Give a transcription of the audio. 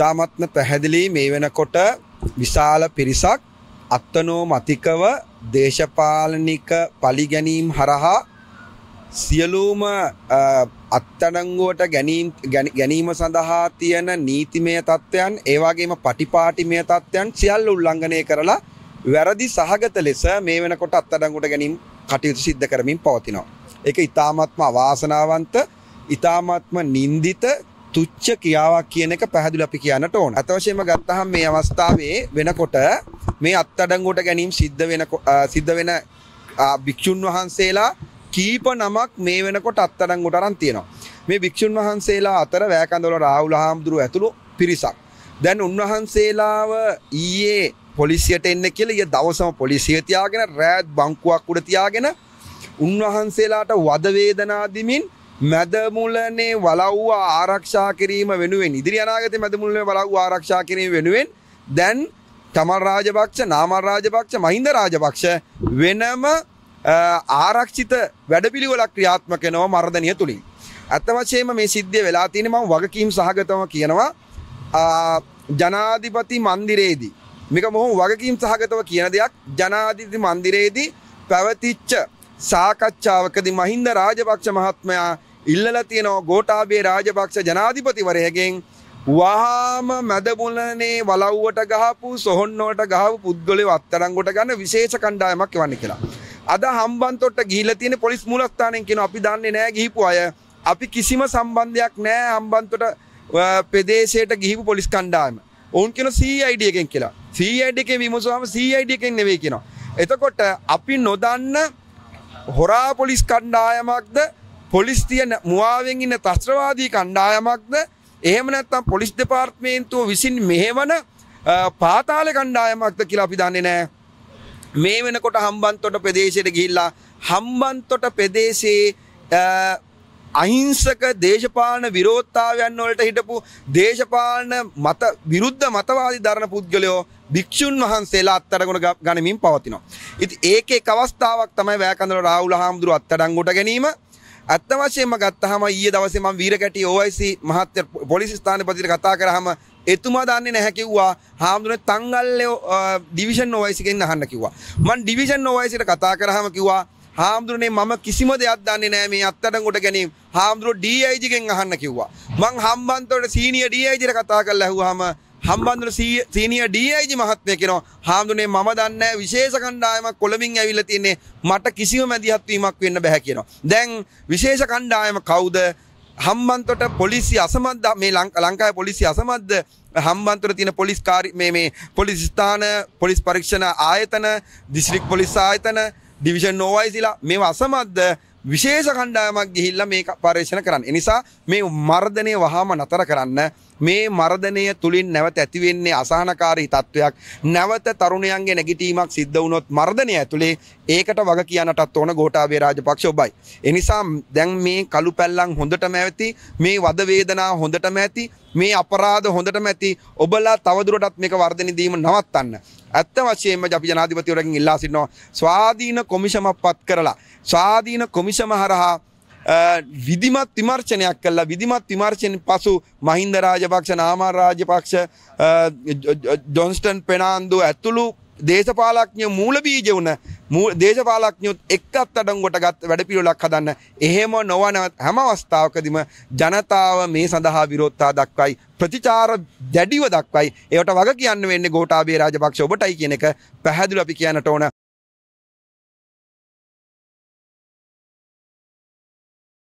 ඉතාමත්ම පැහැදිලි මේ වෙනකොට විශාල පිරිසක් අත්තනෝ මතිකව දේශපාලනික පලිගැනීම් හරහා සියලූම අත්තඩංගුවට ගැනීම සඳහා තියෙන නීතිමය තත්ත්වයන් ඒවාගේම පටිපාටිමය තත්ත්වයන් සියල්ල උල්ලංඝනය කරලා වැරදි සහගත ලෙස මේ වෙනකොට අත්තඩංගුට ගැනීම් කටයුතු සිද්ධ කරමින් පවතිනවා. එක ඉතාමත්ම අවාසනාවන්ත ඉතාමත්ම නින්දිත තුච්ච කියාවක් කියන එක පැහැදිලි අපි කියන්නට ඕන. අතවශයෙන්ම ගත්තහම මේ අවස්ථාවේ වෙනකොට මේ අත්අඩංගුවට ගැනීම සිද්ධ වෙන සිද්ධ වෙන භික්ෂුන් වහන්සේලා කීප නමක් මේ වෙනකොට අත්අඩංගුවට අරන් තියෙනවා. මේ භික්ෂුන් වහන්සේලා අතර වැෑකඳවල රාහුල හාමුදුරුව ඇතුළු පිරිසක්. දැන් උන්වහන්සේලාව ඊයේ පොලිසියට එන්න කියලා ඊය දවසම පොලිසිය තියාගෙන රෑත් බංකුවක් උඩ තියාගෙන උන්වහන්සේලාට වද වේදනා දෙමින් මැදමුලනේ වලව්ව ආරක්ෂා කිරීම වෙනුවෙන් ඉදිරි අනාගතේ මැදමුලනේ වලව්ව ආරක්ෂා කිරීම වෙනුවෙන් දැන් තමල් රාජපක්ෂ නාමල් රාජපක්ෂ මහින්ද රාජපක්ෂ වෙනම ආරක්ෂිත වැඩපිළිවෙලක් ක්‍රියාත්මක වෙනවා මර්ධනය තුලින්. ඇත්ත වශයෙන්ම මේ සිද්ධිය වෙලා තියෙන්නේ මම වගකීම් සහගතව කියනවා. ජනාධිපති මන්දිරයේදී මේක මොහොම වගකීම් සහගතව කියන දෙයක්. ජනාධිපති මන්දිරයේදී පැවතිච්ච සාකච්ඡාවකදී මහින්ද රාජපක්ෂ මහත්මයා ඉල්ලලා තියෙනවා ගෝඨාභය රාජපක්ෂ ජනාධිපතිවරයාගෙන් වහාම මැදමුලනේ වලව්වට ගහපු සොහොන්නවට ගහපු පුද්ගලයෝ අත්අඩංගුවට ගන්න විශේෂ කණ්ඩායමක් එවන්න කියලා. අද හම්බන්තොට ගිහිල්ලා තියෙන පොලිස් මූලස්ථානයෙන් කියනවා අපි දන්නේ නැහැ ගිහිපු අය. අපි කිසිම සම්බන්ධයක් නැහැ හම්බන්තොට ප්‍රදේශයට ගිහිපු පොලිස් කණ්ඩායම. ඔවුන් කියන CID එකෙන් කියලා. CID එකේ විමසුවාම CID එකෙන් නෙවෙයි කියනවා. එතකොට අපි නොදන්න හොරා පොලිස් කණ්ඩායමක්ද පොලිස් තියෙන මුවාවෙන් ඉන්න ත්‍රස්ත්‍රවාදී කණ්ඩායමක්ද එහෙම නැත්නම් පොලිස් දෙපාර්තමේන්තුව විසින් මෙහෙවන පාතාල කණ්ඩායමක්ද කියලා අපි දන්නේ නැහැ. මේ වෙනකොට හම්බන්තොට ප්‍රදේශයට ගිහිල්ලා හම්බන්තොට ප්‍රදේශයේ අහිංසක දේශපාලන විරෝධතාවයන් වලට හිටපු දේශපාලන මත විරුද්ධ මතවාදී දරන පුද්ගලයෝ භික්ෂුන් වහන්සේලා අත්අඩංගුවට ගනිමින් පවතිනවා. ඉතින් ඒකේ එක් අවස්ථාවක් තමයි වැයකඳල රාහුල හාමුදුරුව අත්අඩංගුවට ගැනීම. ඇත්ත වශයෙන්ම ගත්තහම ඊයේ දවසේ මම වීරකැටි OIC මහත්ය පොලිස් ස්ථානපතිට කතා කරාම එතුමා දන්නේ නැහැ කිව්වා හාමුදුරනේ තංගල්ලේ ඩිවිෂන් OIC එකෙන් අහන්න කිව්වා. මම ඩිවිෂන් OIC එකට කතා කරාම කිව්වා හාමුදුරනේ මම කිසිම දෙයක් දන්නේ නැහැ මේ අත්අඩංගුවට ගැනීම. හාමුදුරුවෝ DIG ගෙන් අහන්න කිව්වා. මං හම්බන්තොට සීනියර් DIG ට කතා කරලා ඇහුවාම හම්බන්තොට සීනියර් DIG මහත්මයා කියනවා හාමුදුරනේ මම දන්නේ විශේෂ කණ්ඩායමක් කොළඹින් ඇවිල්ලා තින්නේ මට කිසිම මැදිහත් වීමක් වෙන්න බෑ කියනවා. දැන් විශේෂ කණ්ඩායම කවුද? හම්බන්තොට පොලිසිය අසමත්ද මේ ලංකාවේ පොලිසිය අසමත්ද හම්බන්තොට තියෙන පොලිස් කාර්ය මේ මේ පොලිස් ස්ථාන පොලිස් පරීක්ෂණ ආයතන දිස්ත්‍රික් පොලිස් ආයතන ඩිවිෂන් නෝවයිසිලා මේවා අසමත්ද විශේෂ කණ්ඩායමක් ගිහිල්ලා මේක පර්යේෂණ කරන්න. ඒ නිසා මේ මර්ධනය වහාම නතර කරන්න මේ මර්ධනය තුලින් නැවත ඇතිවෙන්නේ අසහනකාරී තත්වයක්. නැවත තරුණයන්ගේ නැගිටීමක් සිද්ධ වුණොත් මර්ධනය ඇතුලේ ඒකට වග කියන්නටත් ඕන ගෝඨාභය රාජපක්ෂ ඔබයි. ඒ නිසා දැන් මේ කළු පැල්ලම් හොඳටම ඇති මේ වද වේදනා හොඳටම ඇති මේ අපරාධ හොඳටම ඇති ඔබලා තවදුරටත් මේක වර්ධනය දීම නවත්තන්න. ඇත්ත වශයෙන්ම අපි ජනාධිපතිවරගෙන් ඉල්ලා සිටිනවා ස්වාධීන කොමිෂමක් පත් කරලා ස්වාධීන කොමිෂම හරහා විධිමත් විමර්ශනයක් කළා. විධිමත් විමර්ශන පසු මහින්ද රාජපක්ෂ නාමල් රාජපක්ෂ ජොන්ස්ටන් පෙනාන්දු ඇතුළු දේශපාලඥ මූල බීජ වුණ දේශපාලඥයොත් එක්කත් අඩංගොට ගත් වැඩපිළිවෙලක් හදන්න. එහෙම නොවන හැම අවස්ථාවකදීම ජනතාව මේ සඳහා විරෝධතා දක්වයි ප්‍රතිචාර දැඩිව දක්වයි. ඒවට වග කියන්න වෙන්නේ ගෝඨාභය රාජපක්ෂ ඔබටයි කියන එක පැහැදිලිව අපි කියන්නට ඕන.